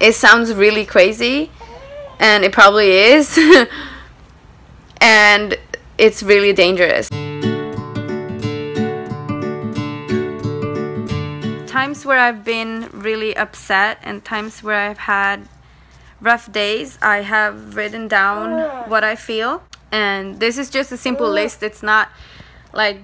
It sounds really crazy, and it probably is. and it's really dangerous. Times where I've been really upset and times where I've had rough days, I have written down ah. what I feel. And this is just a simple ah. list. It's not like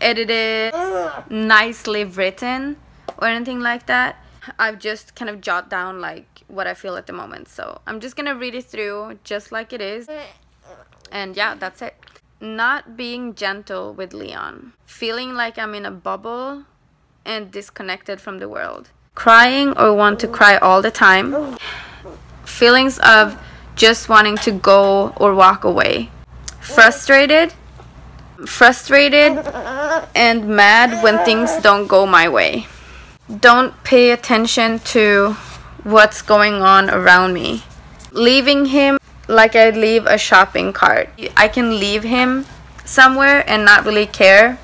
edited, ah. nicely written or anything like that. I've just kind of jot down like what I feel at the moment. So I'm just gonna read it through just like it is. And yeah, that's it. Not being gentle with Leon. Feeling like I'm in a bubble and disconnected from the world. Crying or want to cry all the time. Feelings of just wanting to go or walk away. Frustrated. Frustrated and mad when things don't go my way. Don't pay attention to what's going on around me. Leaving him like I'd leave a shopping cart. I can leave him somewhere and not really care.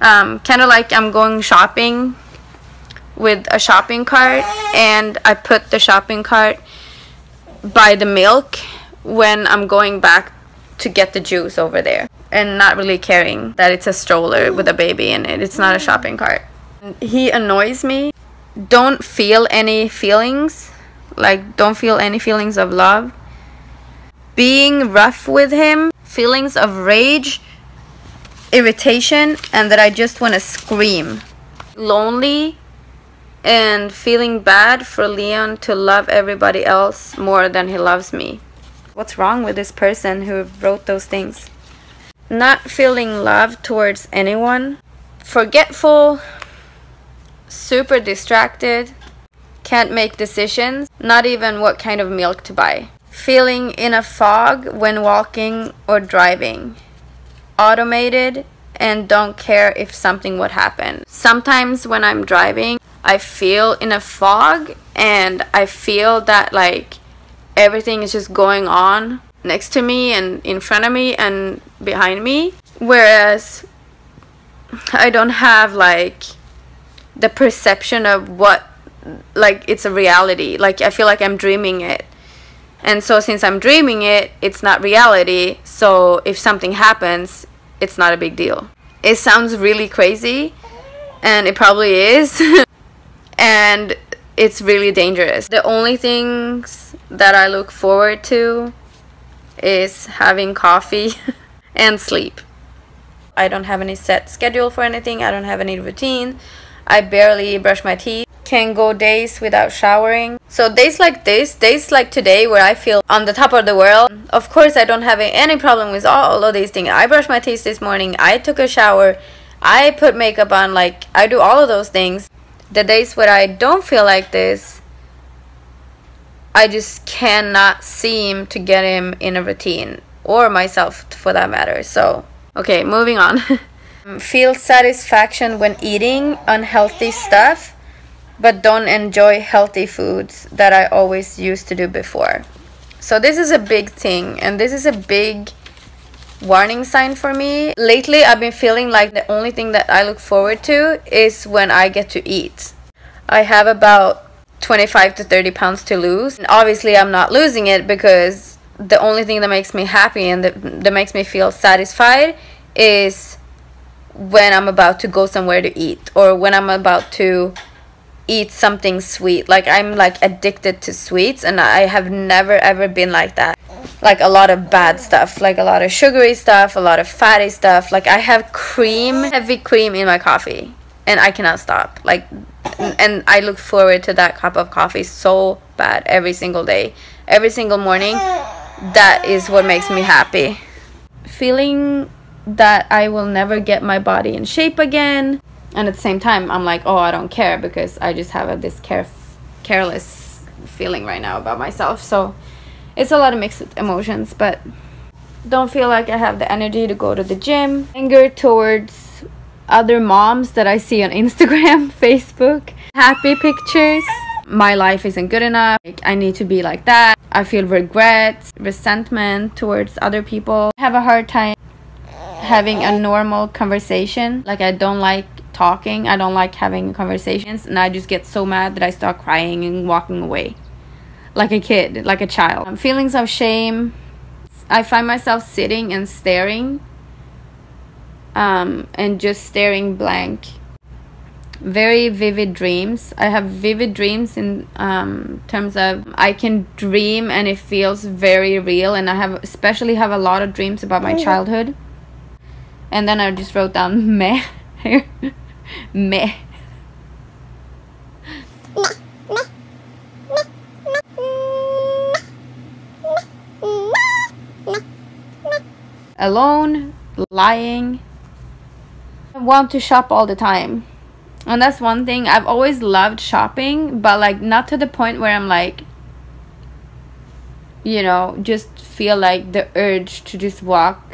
Um, kind of like I'm going shopping with a shopping cart and I put the shopping cart by the milk when I'm going back to get the juice over there and not really caring that it's a stroller with a baby in it. It's not a shopping cart. He annoys me. Don't feel any feelings. Like, don't feel any feelings of love. Being rough with him. Feelings of rage, irritation, and that I just want to scream. Lonely and feeling bad for Leon to love everybody else more than he loves me. What's wrong with this person who wrote those things? Not feeling love towards anyone. Forgetful, super distracted, can't make decisions, not even what kind of milk to buy. Feeling in a fog when walking or driving. Automated and don't care if something would happen. Sometimes when I'm driving, I feel in a fog and I feel that like everything is just going on next to me and in front of me and behind me. Whereas I don't have like the perception of what like it's a reality. Like i feel like i'm dreaming it. And so since i'm dreaming it it's not reality. So if something happens it's not a big deal. It sounds really crazy and it probably is. And it's really dangerous. The only things that i look forward to is having coffee and sleep. I don't have any set schedule for anything. I don't have any routine I barely brush my teeth. Can go days without showering. So days like this, days like today where I feel on the top of the world, of course I don't have any problem with all of these things. I brushed my teeth this morning, I took a shower, I put makeup on, like I do all of those things. The days where I don't feel like this, I just cannot seem to get him in a routine or myself for that matter. So, okay, moving on. Feel satisfaction when eating unhealthy stuff, but don't enjoy healthy foods that I always used to do before. So this is a big thing, and this is a big warning sign for me. Lately, I've been feeling like the only thing that I look forward to is when I get to eat. I have about 25 to 30 pounds to lose. And obviously, I'm not losing it because the only thing that makes me happy and that, that makes me feel satisfied is when I'm about to go somewhere to eat or when I'm about to eat something sweet. Like I'm like addicted to sweets and I have never ever been like that. Like a lot of bad stuff, like a lot of sugary stuff, a lot of fatty stuff. Like I have cream, heavy cream in my coffee and I cannot stop. Like and I look forward to that cup of coffee so bad every single day. Every single morning. That is what makes me happy. Feeling that I will never get my body in shape again. And at the same time, I'm like, oh, I don't care because I just have a, this care careless feeling right now about myself. So it's a lot of mixed emotions, but don't feel like I have the energy to go to the gym. Anger towards other moms that I see on Instagram, Facebook, happy pictures. My life isn't good enough. I need to be like that. I feel regret, resentment towards other people. I have a hard time having a normal conversation. Like I don't like talking. I don't like having conversations and I just get so mad that I start crying and walking away. like a kid, like a child. Um, feelings of shame. I find myself sitting and staring um, and just staring blank. Very vivid dreams. I have vivid dreams in um, terms of I can dream and it feels very real, and I have especially have a lot of dreams about my childhood. And then I just wrote down meh here, meh. Alone, lying, I want to shop all the time. And that's one thing. I've always loved shopping, but like not to the point where I'm like you know, just feel like the urge to just walk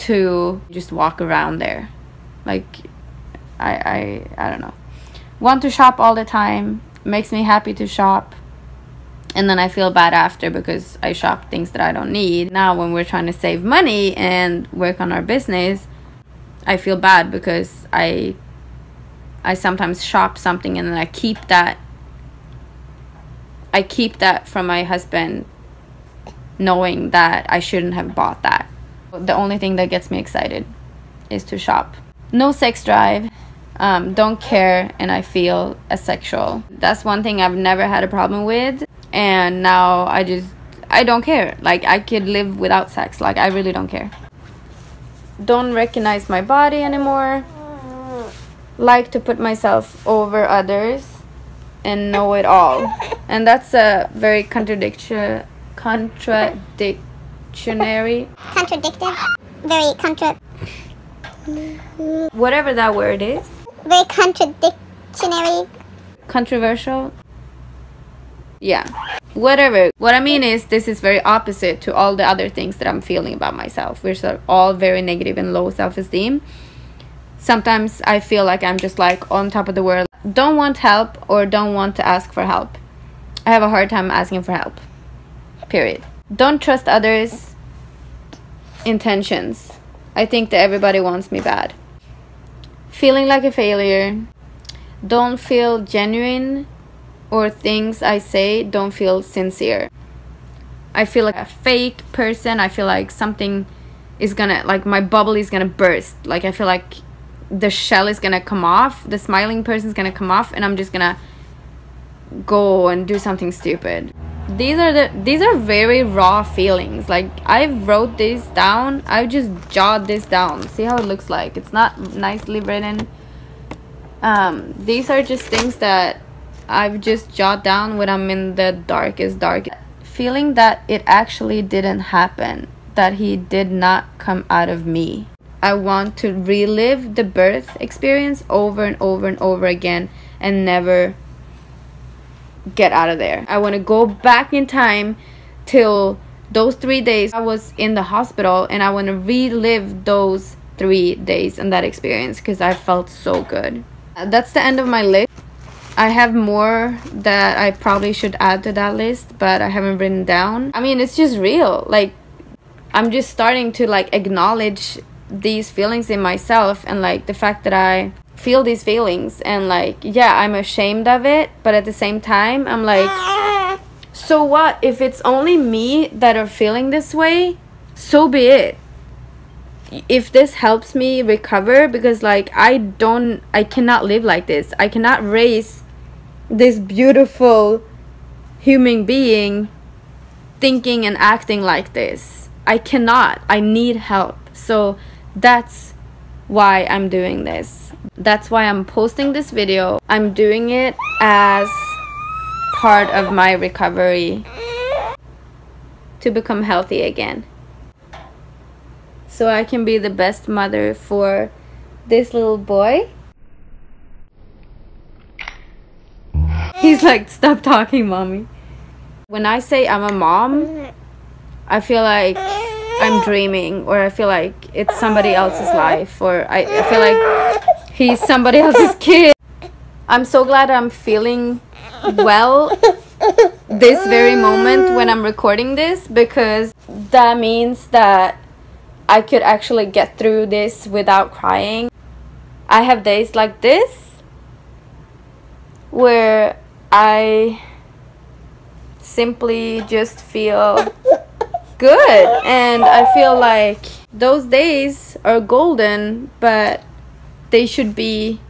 to just walk around there. Like I I I don't know. Want to shop all the time. Makes me happy to shop. And then I feel bad after because I shop things that I don't need. Now when we're trying to save money and work on our business, I feel bad because I I sometimes shop something and then I keep that I keep that from my husband knowing that I shouldn't have bought that. The only thing that gets me excited is to shop. No sex drive. Um, don't care and I feel asexual. That's one thing I've never had a problem with and now I just I don't care. Like I could live without sex. Like I really don't care don't recognize my body anymore like to put myself over others and know it all and that's a very contradiction contradictionary contradictive very contra whatever that word is. Very contradictionary. Controversial. Yeah. Whatever. What i mean is this is very opposite to all the other things that i'm feeling about myself which are all very negative and low self-esteem. Sometimes i feel like i'm just like on top of the world. Don't want help or don't want to ask for help. I have a hard time asking for help. Period don't trust others intentions i think that everybody wants me bad feeling like a failure don't feel genuine or things I say don't feel sincere. I feel like a fake person. I feel like something is gonna, like my bubble is gonna burst. Like I feel like the shell is gonna come off, the smiling person is gonna come off, and I'm just gonna go and do something stupid. These are the these are very raw feelings. Like I wrote this down. I just jotted this down. See how it looks like. It's not nicely written. Um, these are just things that I've just jot down when I'm in the darkest dark feeling that it actually didn't happen that he did not come out of me I want to relive the birth experience over and over and over again and never get out of there. I want to go back in time till those three days I was in the hospital and I want to relive those three days and that experience because I felt so good. Uh, that's the end of my list. I have more that I probably should add to that list, but I haven't written down. I mean, it's just real. Like, I'm just starting to like acknowledge these feelings in myself and like the fact that I feel these feelings and like, yeah, I'm ashamed of it, but at the same time, I'm like, so what? If it's only me that are feeling this way, so be it if this helps me recover because like i don't i cannot live like this i cannot raise this beautiful human being thinking and acting like this. I cannot. I need help. So that's why I'm doing this. That's why I'm posting this video. I'm doing it as part of my recovery to become healthy again. So I can be the best mother for this little boy He's like, stop talking, mommy. When I say I'm a mom, I feel like I'm dreaming, or I feel like it's somebody else's life, or I, I feel like he's somebody else's kid. I'm so glad I'm feeling well this very moment when I'm recording this because that means that I could actually get through this without crying. I have days like this where I simply just feel good. And I feel like those days are golden, but they should be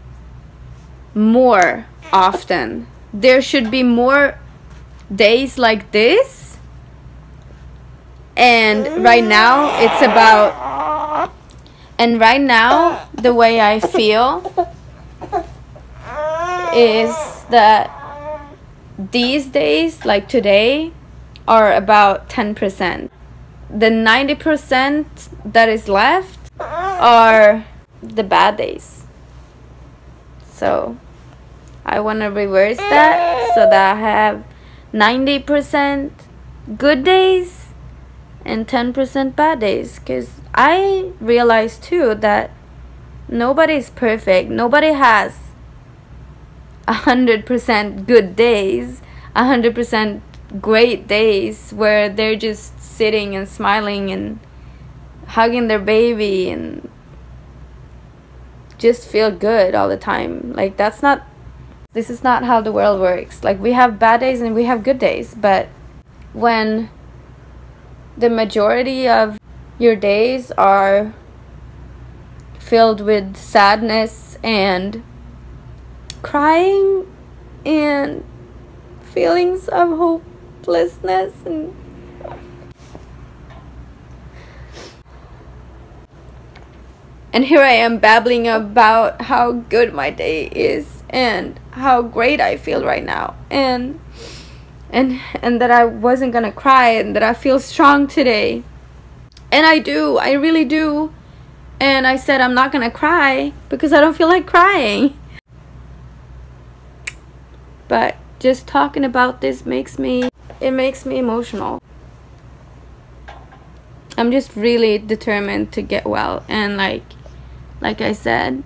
more often. There should be more days like this. And right now, it's about. And right now, the way I feel is that these days, like today, are about 10%. The 90% that is left are the bad days. So I want to reverse that so that I have 90% good days and 10% bad days because I realize too that nobody is perfect. Nobody has 100% good days, 100% great days where they're just sitting and smiling and hugging their baby and just feel good all the time. Like that's not this is not how the world works. Like we have bad days and we have good days, but when the majority of your days are filled with sadness and crying and feelings of hopelessness and and here I am babbling about how good my day is and how great I feel right now and and and that I wasn't going to cry and that I feel strong today. And I do. I really do. And I said I'm not going to cry because I don't feel like crying. But just talking about this makes me it makes me emotional. I'm just really determined to get well and like like I said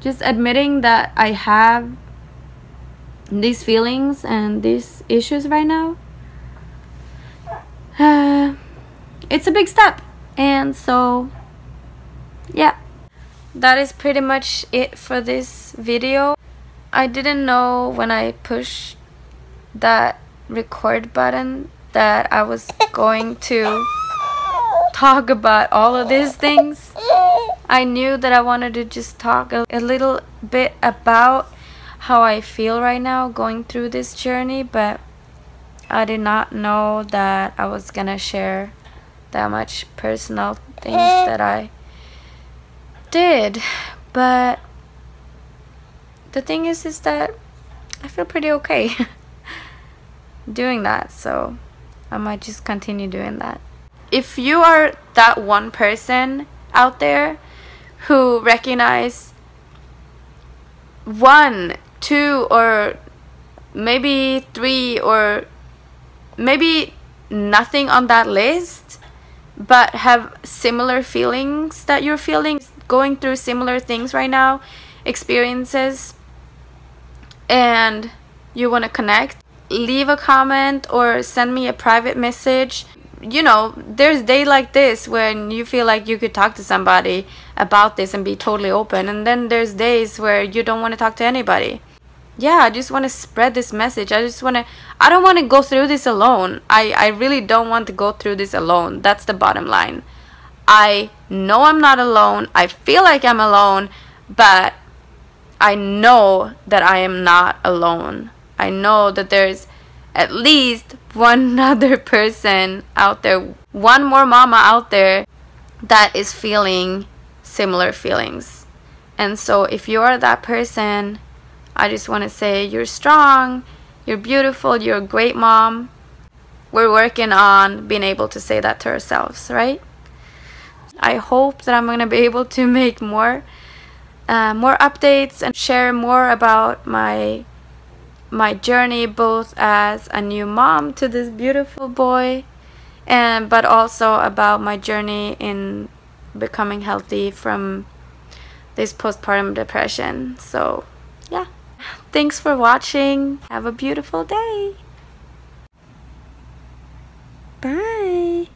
just admitting that I have these feelings and these issues right now uh, it's a big step and so yeah that is pretty much it for this video. I didn't know when I pushed that record button that I was going to talk about all of these things. I knew that I wanted to just talk a, a little bit about how I feel right now going through this journey, but I did not know that I was gonna share that much personal things that I did, but the thing is is that I feel pretty okay doing that, so I might just continue doing that. If you are that one person out there who recognize one, two, or maybe three, or maybe nothing on that list, but have similar feelings that you're feeling, going through similar things right now, experiences, and you want to connect, leave a comment or send me a private message. You know, there's days like this when you feel like you could talk to somebody about this and be totally open, and then there's days where you don't want to talk to anybody. Yeah, I just want to spread this message. I just want to I don't want to go through this alone. I I really don't want to go through this alone. That's the bottom line. I know I'm not alone. I feel like I'm alone, but I know that I am not alone. I know that there's at least one other person out there, one more mama out there that is feeling similar feelings. And so if you are that person, I just want to say you're strong, you're beautiful, you're a great mom. We're working on being able to say that to ourselves, right? I hope that I'm going to be able to make more uh, more updates and share more about my my journey both as a new mom to this beautiful boy and but also about my journey in becoming healthy from this postpartum depression. So yeah. Thanks for watching. Have a beautiful day. Bye